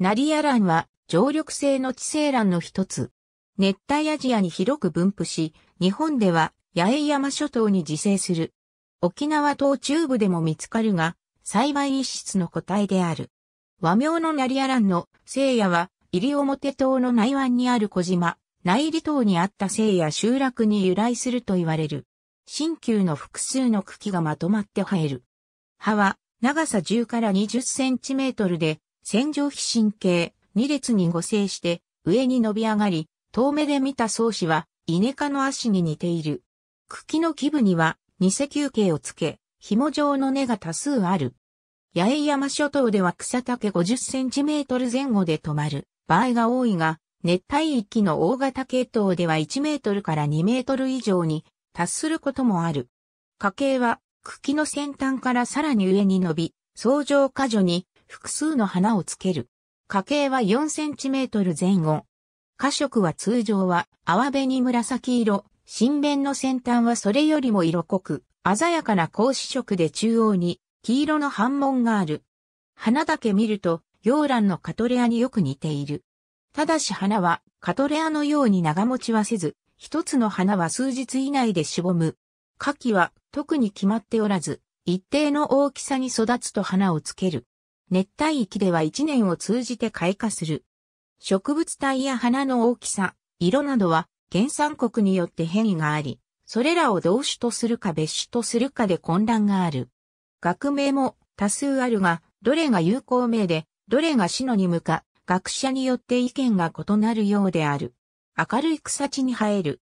ナリアランは常緑性の地生蘭の一つ。熱帯アジアに広く分布し、日本では八重山諸島に自生する。沖縄島中部でも見つかるが、栽培一室の個体である。和名のナリアランの聖夜は、西表島の内湾にある小島、内里島にあった聖夜集落に由来すると言われる。新旧の複数の茎がまとまって生える。葉は長さ10から20センチメートルで、線状非神経、2列に合成して上に伸び上がり、遠目で見た草子はイネ科の足に似ている。茎の基部には二石球形をつけ、紐状の根が多数ある。八重山諸島では草丈50センチメートル前後で止まる場合が多いが、熱帯域の大型系統では1メートルから2メートル以上に達することもある。花茎は茎の先端からさらに上に伸び、相乗果樹に複数の花をつける。花茎は4センチメートル前後。花色は通常は淡紅紫色、新弁の先端はそれよりも色濃く、鮮やかな格子色で中央に黄色の反紋がある。花だけ見ると、洋蘭のカトレアによく似ている。ただし花はカトレアのように長持ちはせず、一つの花は数日以内でしぼむ。花期は特に決まっておらず、一定の大きさに育つと花をつける。熱帯域では一年を通じて開花する。植物体や花の大きさ、色などは原産国によって変異があり、それらを同種とするか別種とするかで混乱がある。学名も多数あるが、どれが有効名で、どれがシノニムか、学者によって意見が異なるようである。明るい草地に生える。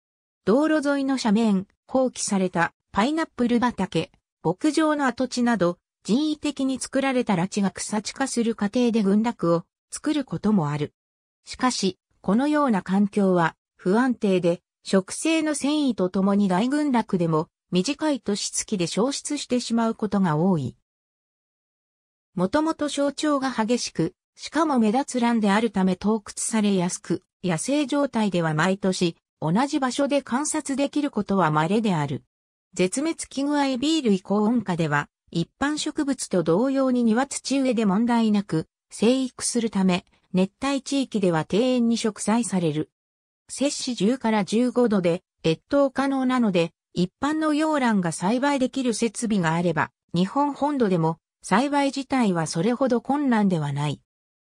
道路沿いの斜面、放棄されたパイナップル畑、牧場の跡地など、人為的に作られた拉致が草地化する過程で群落を作ることもある。しかし、このような環境は不安定で、植生の繊維とともに大群落でも短い年月で消失してしまうことが多い。もともと象徴が激しく、しかも目立つ乱であるため洞窟されやすく、野生状態では毎年、同じ場所で観察できることは稀である。絶滅危惧愛ビー類高温下では、一般植物と同様に庭土植えで問題なく、生育するため、熱帯地域では庭園に植栽される。摂氏10から15度で越冬可能なので、一般の洋蘭が栽培できる設備があれば、日本本土でも栽培自体はそれほど困難ではない。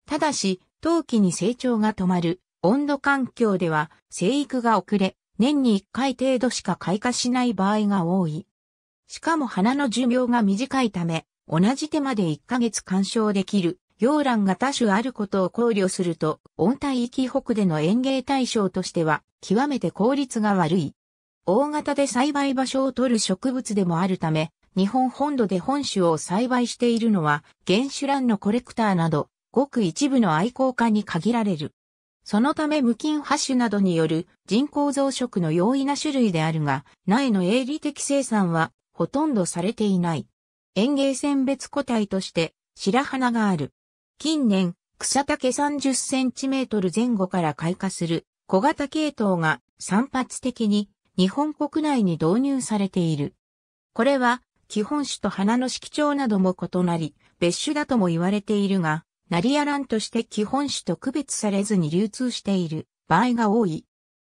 ただし、冬季に成長が止まる温度環境では生育が遅れ、年に1回程度しか開花しない場合が多い。しかも花の寿命が短いため、同じ手間で1ヶ月鑑賞できる、洋蘭が多種あることを考慮すると、温帯域北での園芸対象としては、極めて効率が悪い。大型で栽培場所を取る植物でもあるため、日本本土で本種を栽培しているのは、原種蘭のコレクターなど、ごく一部の愛好家に限られる。そのため無菌ハッシュなどによる人工増殖の容易な種類であるが、苗の営利的生産はほとんどされていない。園芸選別個体として白花がある。近年、草丈30センチメートル前後から開花する小型系統が散発的に日本国内に導入されている。これは基本種と花の色調なども異なり、別種だとも言われているが、ナリアランとして基本種と区別されずに流通している場合が多い。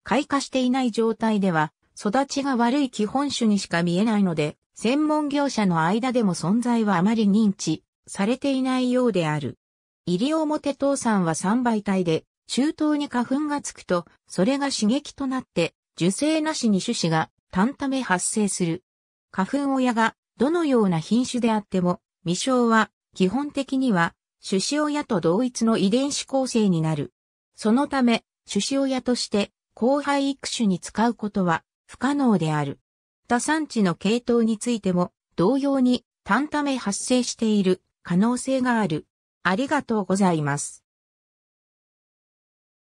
開花していない状態では、育ちが悪い基本種にしか見えないので、専門業者の間でも存在はあまり認知されていないようである。西表糖酸は3倍体で、中東に花粉がつくと、それが刺激となって、受精なしに種子が単ため発生する。花粉親がどのような品種であっても、未生は基本的には種子親と同一の遺伝子構成になる。そのため、種子親として後輩育種に使うことは不可能である。他産地の系統についても同様に単ため発生している可能性がある。ありがとうございます。